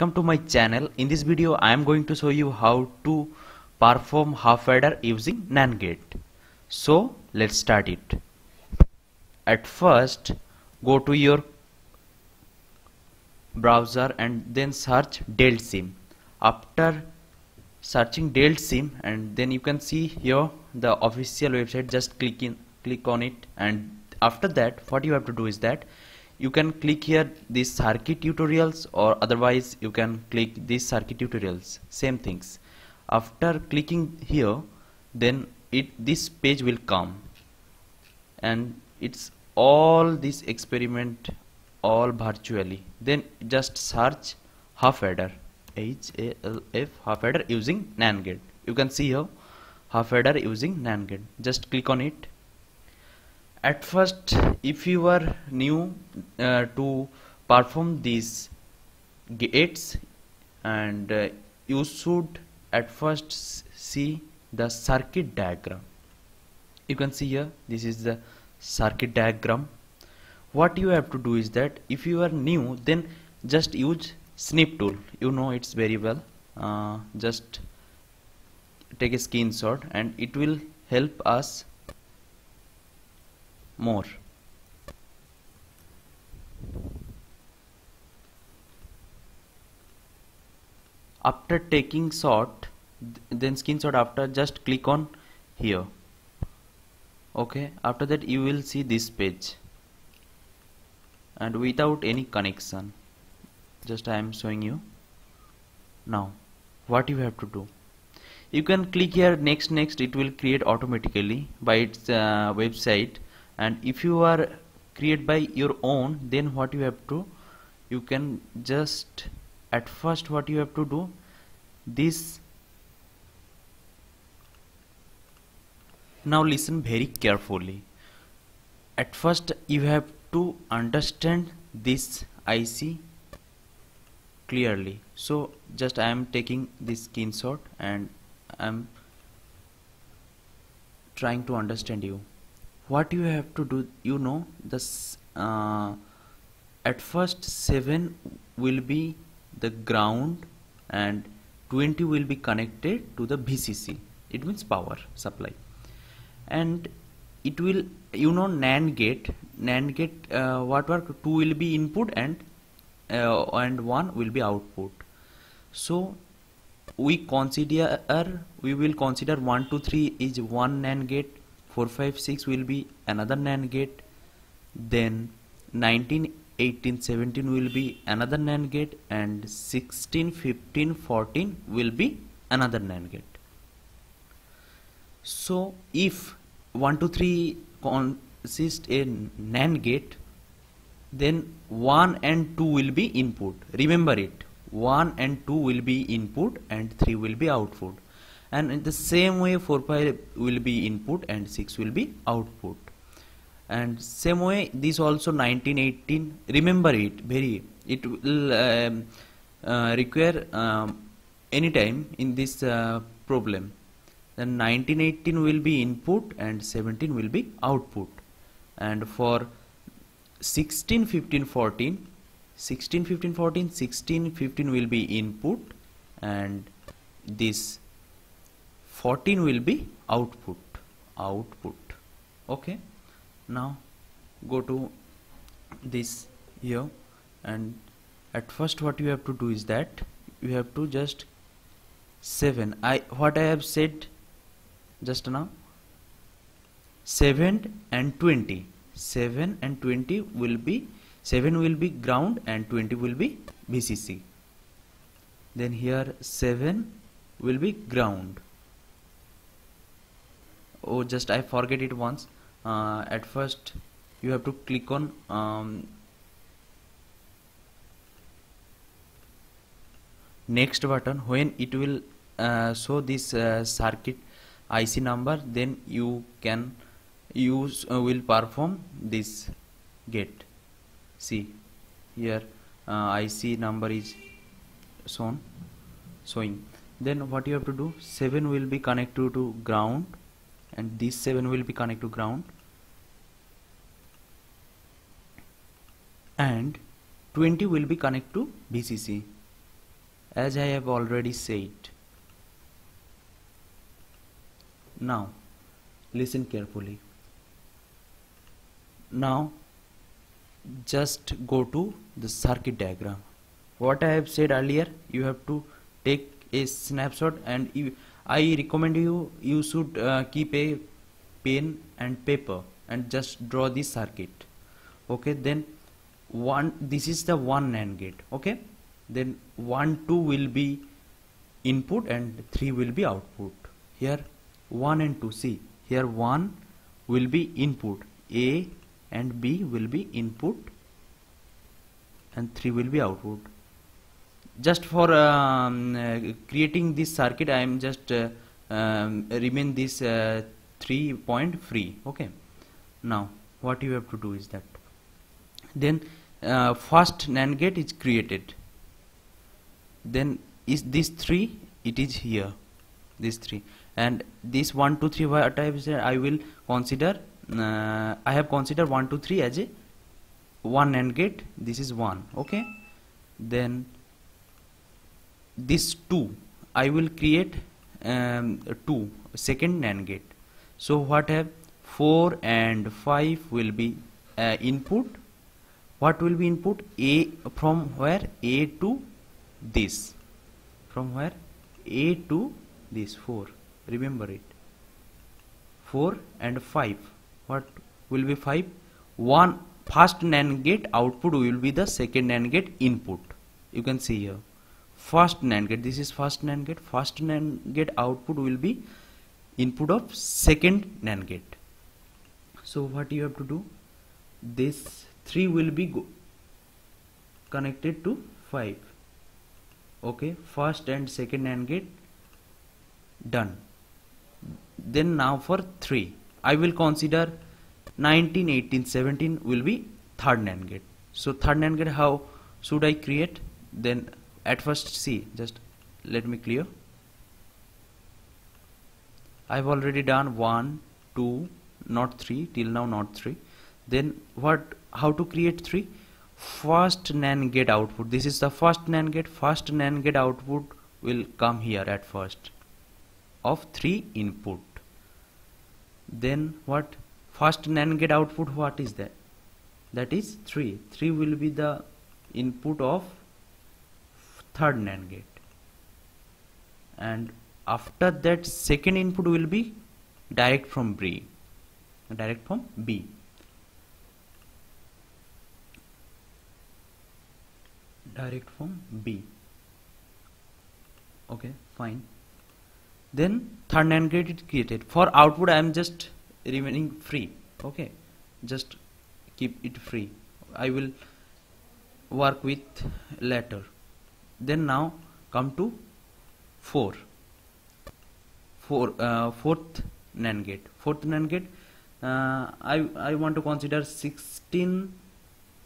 welcome to my channel. In this video I am going to show you how to perform half adder using NAND gate. So let's start it. At first go to your browser and then search Deldsim after searching Deldsim and then you can see here the official website. Just click in click on it. And after that what you have to do is that you can click here this circuit tutorials or otherwise you can click this circuit tutorials same things. After clicking here then it this page will come. And it's all this experiment all virtually. Then just search half adder H A L F half adder using NAND gate you can see here half adder using NAND gate just click on it at first if you are new uh, to perform these gates and uh, you should at first see the circuit diagram. You can see here this is the circuit diagram. What you have to do is that if you are new then just use snip tool. You know it's very well. Uh, just take a screenshot and it will help us more. After taking sort, then screenshot after just click on here. Okay after that you will see this page. And without any connection just I am showing you now what you have to do. You can click here next next it will create automatically by its uh, website and if you are create by your own then what you have to you can just at first what you have to do this now listen very carefully. At first you have to understand this IC clearly. So just I am taking this screenshot and I am trying to understand you what you have to do you know this uh, at first 7 will be the ground and 20 will be connected to the VCC it means power supply. And it will you know NAND gate NAND gate uh, what work 2 will be input and uh, and 1 will be output. So we consider we will consider 1 to 3 is one NAND gate 456 will be another NAND gate. Then 19 18 17 will be another NAND gate. And 16 15 14 will be another NAND gate. So if 1 to 3 consist a NAND gate then 1 and 2 will be input. Remember it. 1 and 2 will be input and 3 will be output and in the same way 4 pi will be input and 6 will be output. And same way this also 1918 remember it very it will um, uh, require um, anytime in this uh, problem. Then 1918 will be input and 17 will be output. And for 16 15 14 16 15 14 16 15 will be input and this 14 will be output output. Okay? Now go to this here and at first what you have to do is that you have to just 7 I what I have said just now 7 and 20 7 and 20 will be 7 will be ground and 20 will be VCC then here 7 will be ground oh just I forget it once. Uh, at first you have to click on um, next button. When it will uh, show this uh, circuit IC number then you can use uh, will perform this gate. See here uh, IC number is shown showing. Then what you have to do? 7 will be connected to ground and these 7 will be connected to ground. And 20 will be connected to VCC as I have already said. Now listen carefully. Now just go to the circuit diagram. What I have said earlier you have to take a snapshot and you, I recommend you you should uh, keep a pen and paper and just draw the circuit. Okay then one this is the one NAND gate. Okay then 1 2 will be input and 3 will be output. Here 1 and 2 see here 1 will be input. A and B will be input and 3 will be output just for um, uh, creating this circuit I am just uh, um, remain this uh, 3 point free. Okay. Now what you have to do is that. Then uh, first NAND gate is created. Then is this 3 it is here. This 3 and this 1 2 3 what I I will consider uh, I have considered 1 2 3 as a one AND gate. This is 1 okay. Then this 2 I will create um, 2 second NAND gate. So what have 4 and 5 will be uh, input. What will be input? A from where? A to this. From where? A to this 4 remember it. 4 and 5 what will be 5 one first NAND gate output will be the second NAND gate input. You can see here first NAND gate. This is first NAND gate. First NAND gate output will be input of second NAND gate. So what you have to do? This 3 will be connected to 5 okay first and second AND gate done. Then now for 3 I will consider 19 18 17 will be third NAND gate. So third NAND gate how should I create? Then at first see just let me clear. I've already done 1 2 not 3 till now not 3 then what how to create 3 first NAND gate output. This is the first NAND gate first NAND gate output will come here at first. Of 3 input. Then what? First NAND gate output what is that? That is 3 3 will be the input of third NAND gate. And after that second input will be direct from B direct from B. Direct from B. Okay fine. Then third NAND gate is created. For output I am just remaining free. Okay just keep it free. I will work with later then now come to 4 four uh, fourth NAND gate. Fourth NAND gate uh, I, I want to consider 16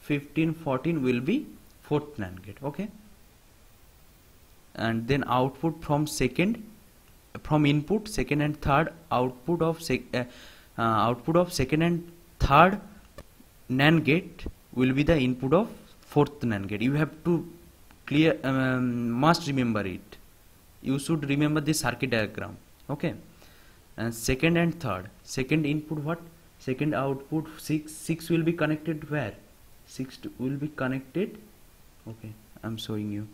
15 14 will be fourth NAND gate okay? And then output from second from input second and third output of sec, uh, uh, output of second and third NAND gate will be the input of fourth NAND gate. You have to clear um, must remember it. You should remember the circuit diagram okay? And second and third. Second input what? Second output 6 6 will be connected where? 6 will be connected okay I'm showing you.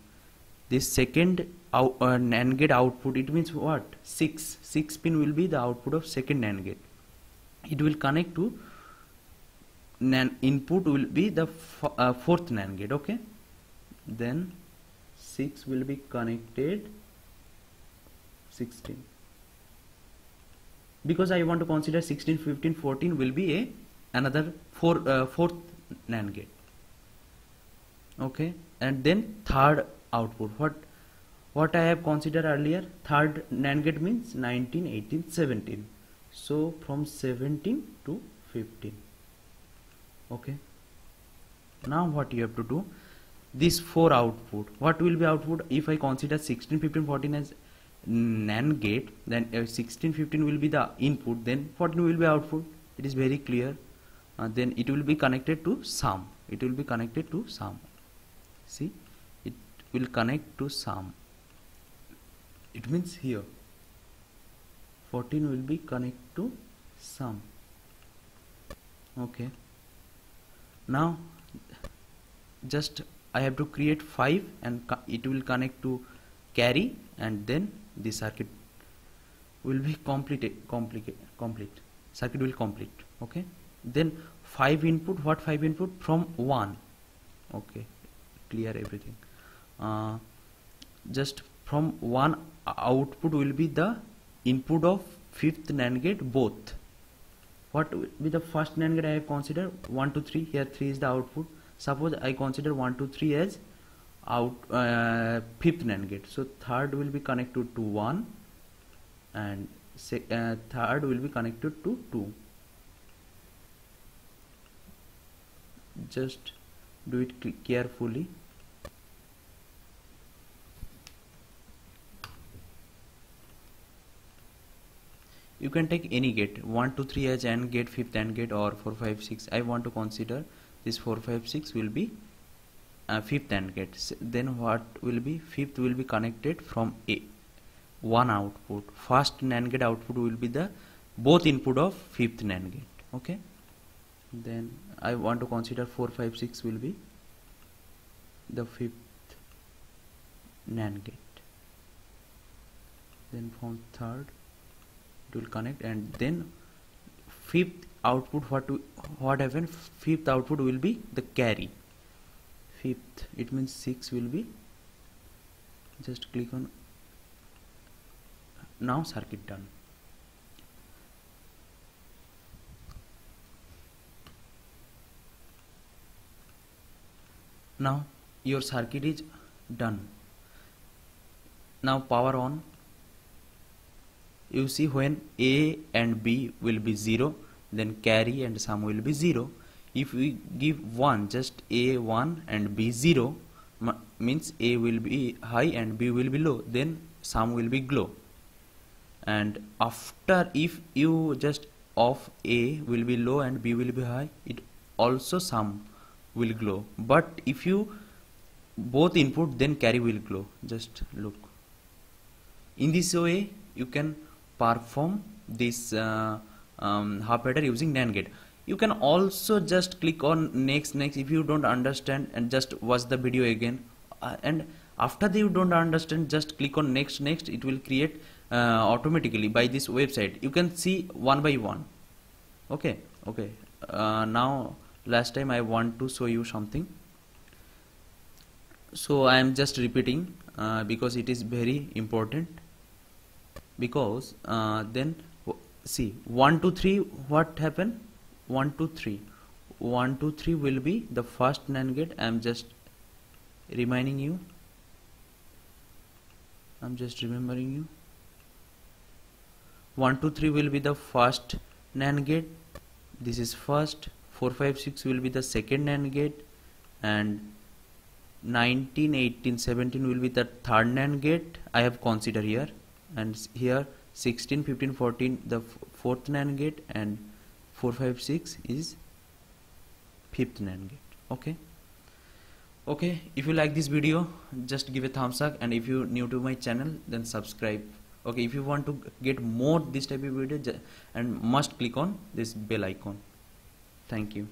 This second out, uh, NAND gate output it means what? 6 6 pin will be the output of second NAND gate. It will connect to NAND input will be the uh, fourth NAND gate okay then 6 will be connected 16 because I want to consider 16 15 14 will be a another four, uh, fourth NAND gate. Okay? And then third output. What what I have considered earlier third NAND gate means 19 18 17 so from 17 to 15 okay? Now what you have to do this four output what will be output? If I consider 16 15 14 as NAND gate then uh, 16 15 will be the input then 14 will be output. It is very clear. Uh, then it will be connected to sum. It will be connected to sum. See? It will connect to sum. It means here 14 will be connect to sum. Okay. Now just I have to create 5 and it will connect to carry and then the circuit will be completed complete complete. Circuit will complete okay? Then 5 input what 5 input? From 1 okay? Clear everything. Uh, just from 1 output will be the input of fifth NAND gate both. What will be the first NAND gate I have considered 1 to 3 here 3 is the output suppose I consider 1 to 3 as out uh, fifth NAND gate. So third will be connected to 1 and uh, third will be connected to 2 just do it carefully. You can take any gate 1 to 3 as AND gate fifth AND gate or 4 5 6 I want to consider this 4 5 6 will be uh, fifth AND gate then what will be? Fifth will be connected from a one output. First NAND gate output will be the both input of fifth NAND gate okay? Then I want to consider 4 5 6 will be the fifth NAND gate then from third it will connect and then fifth output what what happen? Fifth output will be the carry. Fifth it means 6 will be just click on now circuit done. Now your circuit is done. Now power on. You see when a and b will be 0 then carry and sum will be 0 if we give 1 just a 1 and b 0 means a will be high and b will be low then sum will be low and after if you just of a will be low and b will be high it also sum will glow. But if you both input then carry will glow. Just look. In this way you can perform this uh, um, using NAND gate. You can also just click on next next. If you don't understand and just watch the video again. Uh, and after you don't understand just click on next next. It will create uh, automatically by this website. You can see one by one. Okay okay. Uh, now last time I want to show you something. So I am just repeating uh, because it is very important. Because uh, then see 1 to 3 what happened? 1 to 3 1 to 3 will be the first NAND gate. I am just reminding you. I'm just remembering you. 1 2 3 will be the first NAND gate. This is first. 4 5 6 will be the second NAND gate. And 19 18 17 will be the third NAND gate. I have considered here. And here 16 15 14 the fourth NAND gate and 4 5 6 is fifth NAND gate okay? Okay if you like this video just give a thumbs up and if you new to my channel then subscribe. Okay if you want to get more this type of video and must click on this bell icon. Thank you